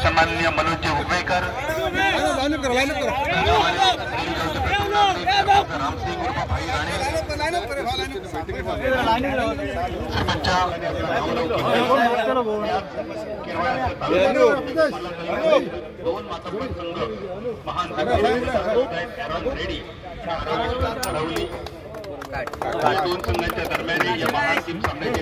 semangatnya meluncur, lari, lari, lari, lari, lari, lari,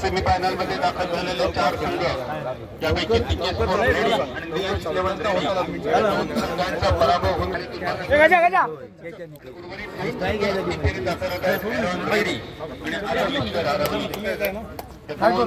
सेमीफायनलमध्ये दाखल झालेले चार संघ त्यापैकी तिकीट संघांचा पराभव होऊन युवा